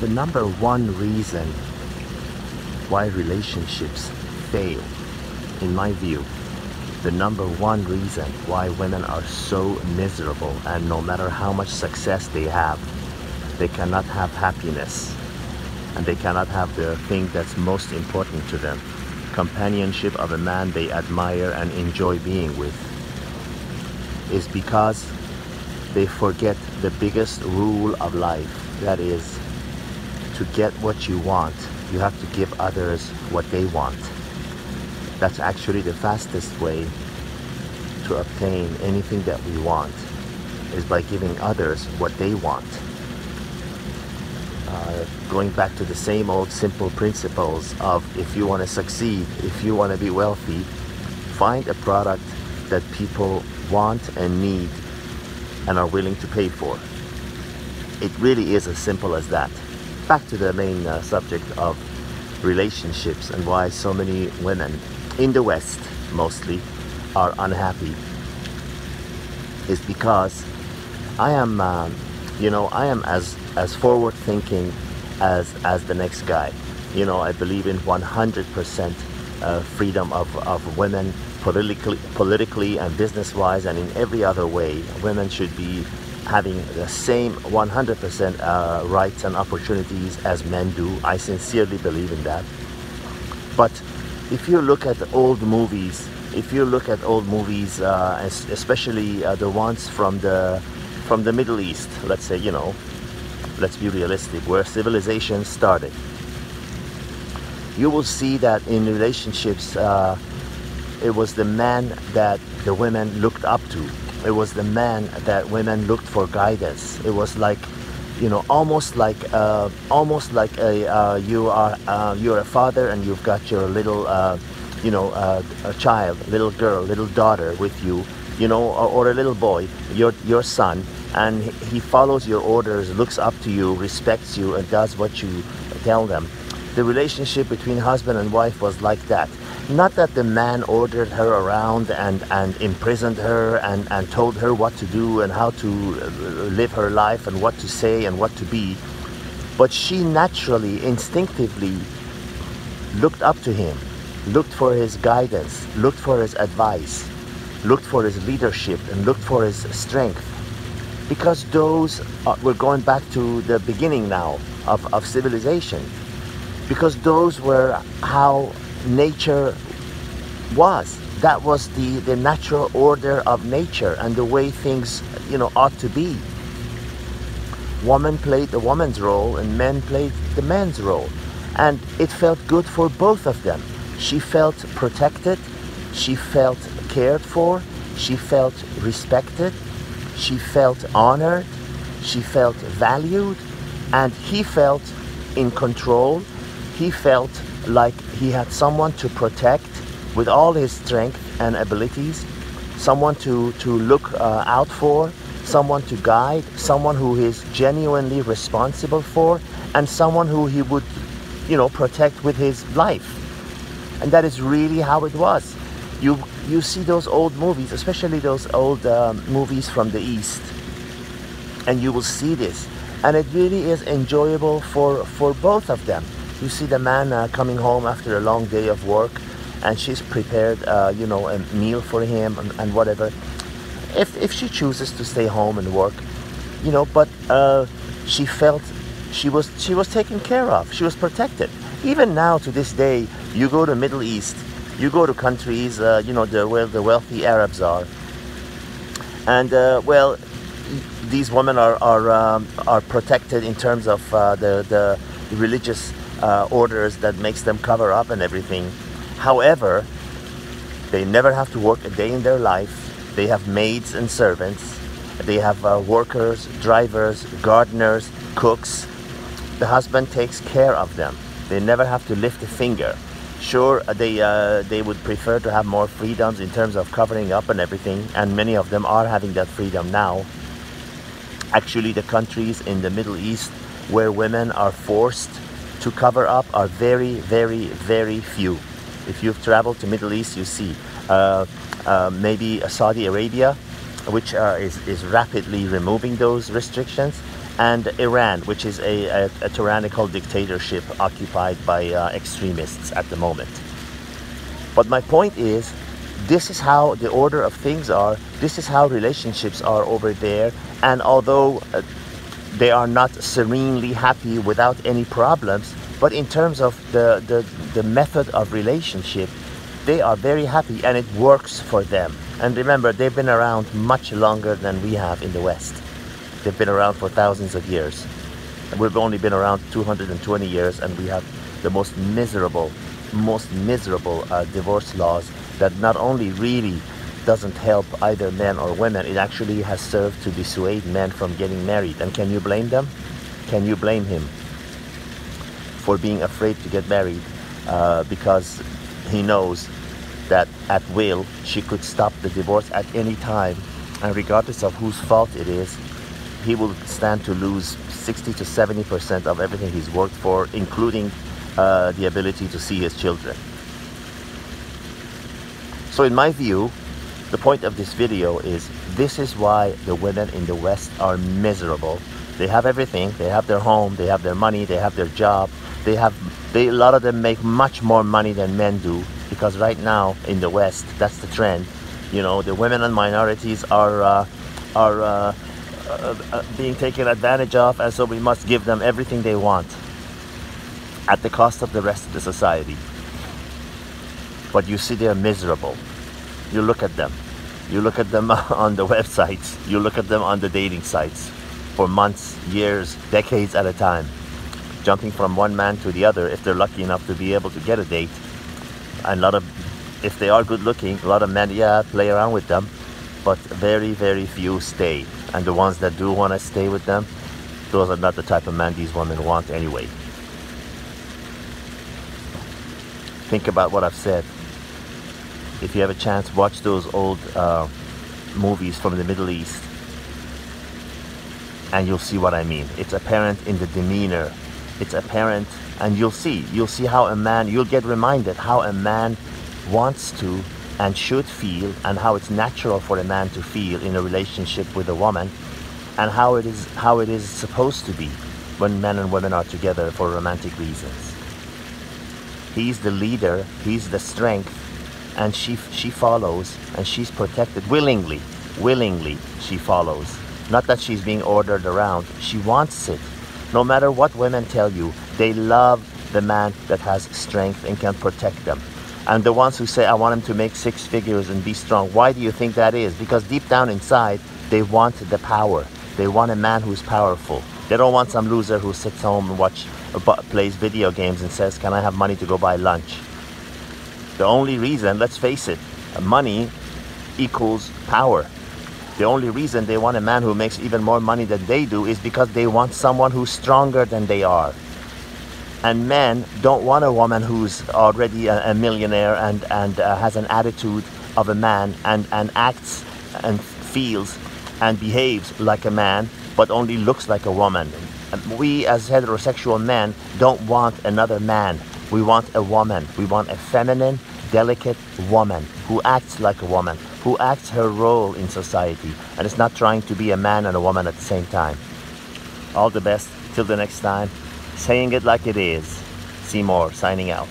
the number one reason why relationships fail, in my view, the number one reason why women are so miserable and no matter how much success they have, they cannot have happiness and they cannot have the thing that's most important to them companionship of a man they admire and enjoy being with is because they forget the biggest rule of life that is to get what you want you have to give others what they want. That's actually the fastest way to obtain anything that we want is by giving others what they want. Uh, going back to the same old simple principles of if you want to succeed if you want to be wealthy find a product that people want and need and are willing to pay for. It really is as simple as that back to the main uh, subject of relationships and why so many women in the West mostly are unhappy is because I am, um, you know, I am as as forward thinking as as the next guy. You know, I believe in 100% uh, freedom of, of women politically, politically and business-wise, and in every other way. Women should be having the same 100% uh, rights and opportunities as men do. I sincerely believe in that. But if you look at old movies, if you look at old movies, uh, especially uh, the ones from the from the Middle East, let's say, you know, let's be realistic, where civilization started, you will see that in relationships, uh, it was the man that the women looked up to. It was the man that women looked for guidance. It was like, you know, almost like, uh, almost like a uh, you are uh, you're a father and you've got your little, uh, you know, uh, a child, little girl, little daughter with you, you know, or, or a little boy, your your son, and he follows your orders, looks up to you, respects you, and does what you tell them. The relationship between husband and wife was like that. Not that the man ordered her around and, and imprisoned her and, and told her what to do and how to uh, live her life and what to say and what to be, but she naturally, instinctively looked up to him, looked for his guidance, looked for his advice, looked for his leadership, and looked for his strength. Because those, are, we're going back to the beginning now of, of civilization, because those were how nature was. That was the, the natural order of nature and the way things, you know, ought to be. Woman played the woman's role and men played the man's role. And it felt good for both of them. She felt protected, she felt cared for, she felt respected, she felt honored, she felt valued, and he felt in control. He felt like he had someone to protect with all his strength and abilities, someone to, to look uh, out for, someone to guide, someone who is genuinely responsible for, and someone who he would, you know, protect with his life. And that is really how it was. You, you see those old movies, especially those old um, movies from the East, and you will see this. And it really is enjoyable for, for both of them you see the man uh, coming home after a long day of work and she's prepared uh, you know a meal for him and, and, whatever. If, if she chooses to stay home and work you know but uh, she felt she was she was taken care of. She was protected. Even now to this day you go to middle east you go to countries uh, you know the, where the wealthy arabs are. And uh, well these women are are, um, are protected in terms of uh, the, the religious uh, orders that makes them cover up and everything. However, they never have to work a day in their life. They have maids and servants. They have uh, workers, drivers, gardeners, cooks. The husband takes care of them. They never have to lift a finger. Sure, uh, they uh, they would prefer to have more freedoms in terms of covering up and everything, and many of them are having that freedom now. Actually, the countries in the Middle East where women are forced to cover up are very, very, very few. If you've traveled to Middle East, you see uh, uh, maybe Saudi Arabia, which uh, is, is rapidly removing those restrictions, and Iran, which is a, a, a tyrannical dictatorship occupied by uh, extremists at the moment. But my point is, this is how the order of things are. This is how relationships are over there. And although uh, they are not serenely happy without any problems, but in terms of the, the, the method of relationship, they are very happy and it works for them. And remember, they've been around much longer than we have in the West. They've been around for thousands of years. We've only been around 220 years and we have the most miserable, most miserable uh, divorce laws that not only really doesn't help either men or women, it actually has served to dissuade men from getting married. And can you blame them? Can you blame him for being afraid to get married uh, because he knows that at will she could stop the divorce at any time and regardless of whose fault it is he will stand to lose 60 to 70 percent of everything he's worked for including uh, the ability to see his children so in my view the point of this video is this is why the women in the west are miserable they have everything they have their home they have their money they have their job they have they a lot of them make much more money than men do because right now in the West, that's the trend. You know, the women and minorities are uh, are uh, uh, uh, being taken advantage of, and so we must give them everything they want at the cost of the rest of the society. But you see, they're miserable. You look at them. You look at them on the websites. You look at them on the dating sites for months, years, decades at a time, jumping from one man to the other if they're lucky enough to be able to get a date. And a lot of if they are good looking a lot of men yeah play around with them. But very very few stay. And the ones that do want to stay with them those are not the type of men these women want anyway. Think about what I've said if you have a chance watch those old uh, movies from the Middle East and you'll see what I mean. It's apparent in the demeanor. It's apparent and you'll see. You'll see how a man you'll get reminded how a man wants to and should feel and how it's natural for a man to feel in a relationship with a woman and how it is how it is supposed to be when men and women are together for romantic reasons. He's the leader. He's the strength and she she follows and she's protected willingly willingly she follows not that she's being ordered around she wants it no matter what women tell you, they love the man that has strength and can protect them. And the ones who say, I want him to make six figures and be strong, why do you think that is? Because deep down inside, they want the power. They want a man who's powerful. They don't want some loser who sits home and watch, uh, plays video games and says, can I have money to go buy lunch? The only reason, let's face it, money equals power. The only reason they want a man who makes even more money than they do is because they want someone who's stronger than they are. And men don't want a woman who's already a, a millionaire and, and uh, has an attitude of a man and, and acts and feels and behaves like a man but only looks like a woman. We as heterosexual men don't want another man. We want a woman. We want a feminine, delicate woman who acts like a woman, who acts her role in society and is not trying to be a man and a woman at the same time. All the best. Till the next time. Saying it like it is. Seymoure signing out.